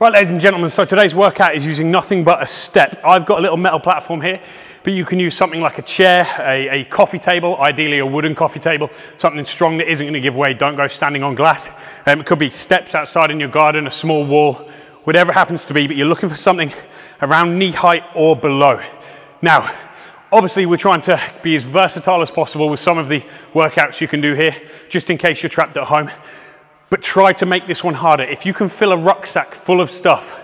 Right, ladies and gentlemen, so today's workout is using nothing but a step. I've got a little metal platform here, but you can use something like a chair, a, a coffee table, ideally a wooden coffee table, something strong that isn't gonna give way. Don't go standing on glass. Um, it could be steps outside in your garden, a small wall, whatever it happens to be, but you're looking for something around knee height or below. Now, obviously we're trying to be as versatile as possible with some of the workouts you can do here, just in case you're trapped at home but try to make this one harder. If you can fill a rucksack full of stuff,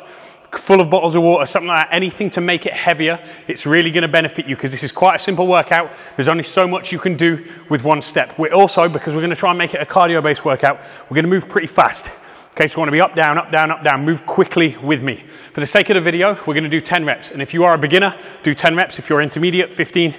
full of bottles of water, something like that, anything to make it heavier, it's really gonna benefit you because this is quite a simple workout. There's only so much you can do with one step. We're also, because we're gonna try and make it a cardio-based workout, we're gonna move pretty fast. Okay, so we wanna be up, down, up, down, up, down. Move quickly with me. For the sake of the video, we're gonna do 10 reps. And if you are a beginner, do 10 reps. If you're intermediate, 15.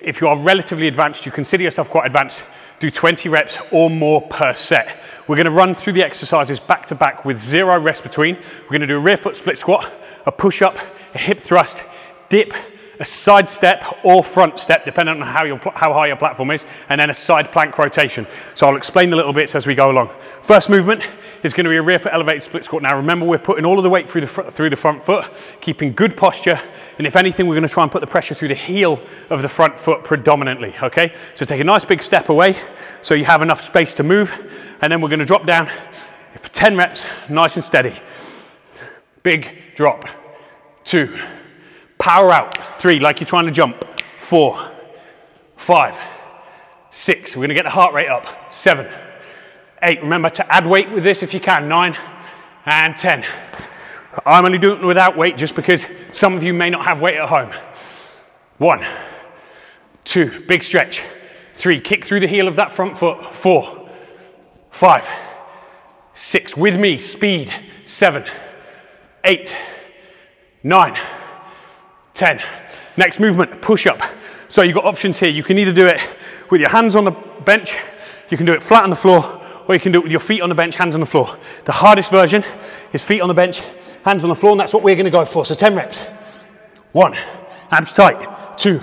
If you are relatively advanced, you consider yourself quite advanced, do 20 reps or more per set. We're gonna run through the exercises back to back with zero rest between. We're gonna do a rear foot split squat, a push up, a hip thrust, dip, a side step or front step, depending on how, your, how high your platform is, and then a side plank rotation. So I'll explain the little bits as we go along. First movement is going to be a rear foot elevated split squat. Now remember, we're putting all of the weight through the, through the front foot, keeping good posture, and if anything, we're going to try and put the pressure through the heel of the front foot predominantly, okay? So take a nice big step away so you have enough space to move, and then we're going to drop down for 10 reps, nice and steady. Big drop, two, Power out. Three, like you're trying to jump. Four, five, six. We're gonna get the heart rate up. Seven, eight. Remember to add weight with this if you can. Nine and 10. I'm only doing it without weight just because some of you may not have weight at home. One, two, big stretch. Three, kick through the heel of that front foot. Four, five, six, with me, speed. Seven, eight, nine, 10. Next movement, push up. So you've got options here. You can either do it with your hands on the bench, you can do it flat on the floor, or you can do it with your feet on the bench, hands on the floor. The hardest version is feet on the bench, hands on the floor, and that's what we're gonna go for. So 10 reps. One, abs tight. Two,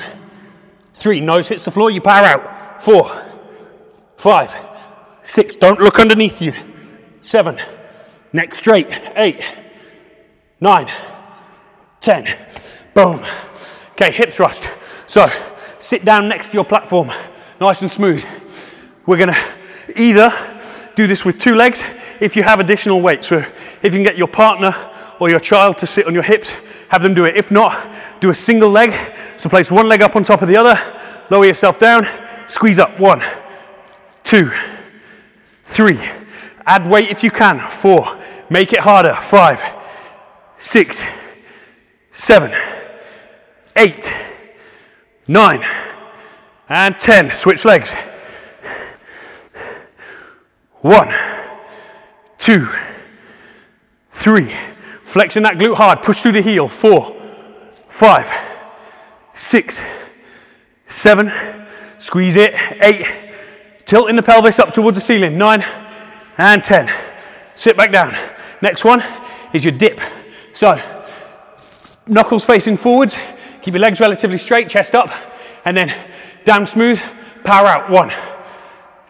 three, nose hits the floor, you power out. Four, five, six, don't look underneath you. Seven, neck straight. Eight, nine, ten. Boom. Okay, hip thrust. So sit down next to your platform, nice and smooth. We're gonna either do this with two legs if you have additional weight. So if you can get your partner or your child to sit on your hips, have them do it. If not, do a single leg. So place one leg up on top of the other, lower yourself down, squeeze up. One, two, three. Add weight if you can. Four. Make it harder. Five, six, seven, eight, nine, and 10. Switch legs. One, two, three. Flexing that glute hard. Push through the heel. Four, five, six, seven. Squeeze it. Eight. Tilting the pelvis up towards the ceiling. Nine and 10. Sit back down. Next one is your dip. So, knuckles facing forwards, Keep your legs relatively straight, chest up, and then down smooth, power out. One,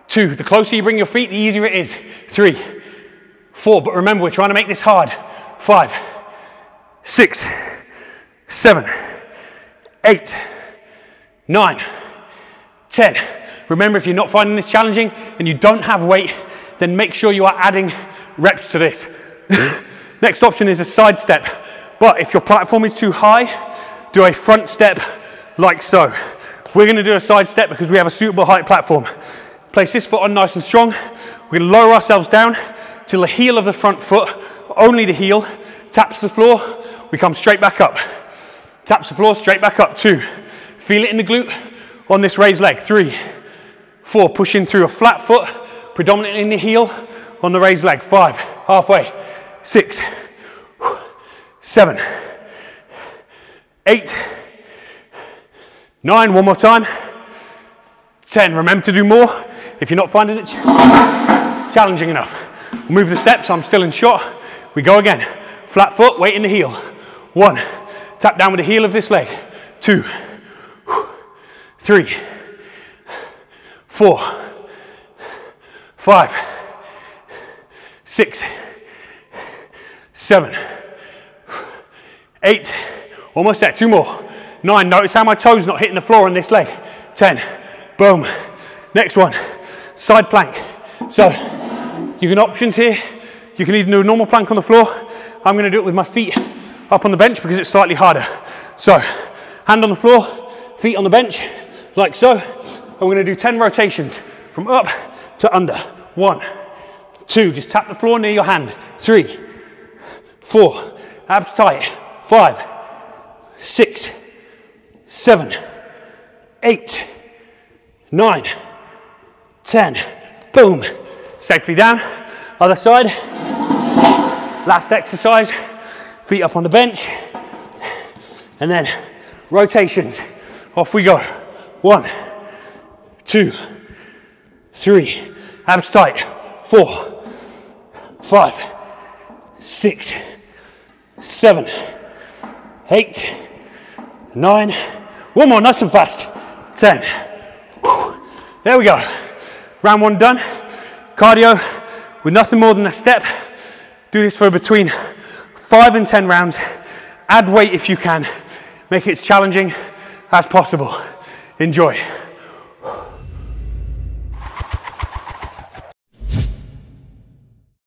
two. The closer you bring your feet, the easier it is. Three, four. But remember, we're trying to make this hard. Five, six, seven, eight, nine, ten. Remember, if you're not finding this challenging and you don't have weight, then make sure you are adding reps to this. Next option is a side step. But if your platform is too high, do a front step like so. We're gonna do a side step because we have a suitable height platform. Place this foot on nice and strong. We're gonna lower ourselves down till the heel of the front foot, only the heel, taps the floor, we come straight back up. Taps the floor, straight back up, two. Feel it in the glute on this raised leg, three, four, pushing through a flat foot, predominantly in the heel on the raised leg, five, halfway, six, seven, eight, nine, one more time, 10. Remember to do more if you're not finding it challenging enough. Move the steps, I'm still in shot. We go again. Flat foot, weight in the heel. One, tap down with the heel of this leg. Two, three, four, five, six, seven, eight, almost there, two more. Nine, notice how my toes not hitting the floor on this leg. 10, boom. Next one, side plank. So you can options here. You can either do a normal plank on the floor. I'm gonna do it with my feet up on the bench because it's slightly harder. So hand on the floor, feet on the bench, like so. And we're gonna do 10 rotations from up to under. One, two, just tap the floor near your hand. Three, four, abs tight. Five, seven, eight, nine, ten. Boom. Safely down. Other side. Last exercise. Feet up on the bench. And then rotations. Off we go. One, two, three. Abs tight. Four, five, six, seven, eight, nine. One more, nice and fast. Ten. There we go. Round one done. Cardio with nothing more than a step. Do this for between five and 10 rounds. Add weight if you can. Make it as challenging as possible. Enjoy.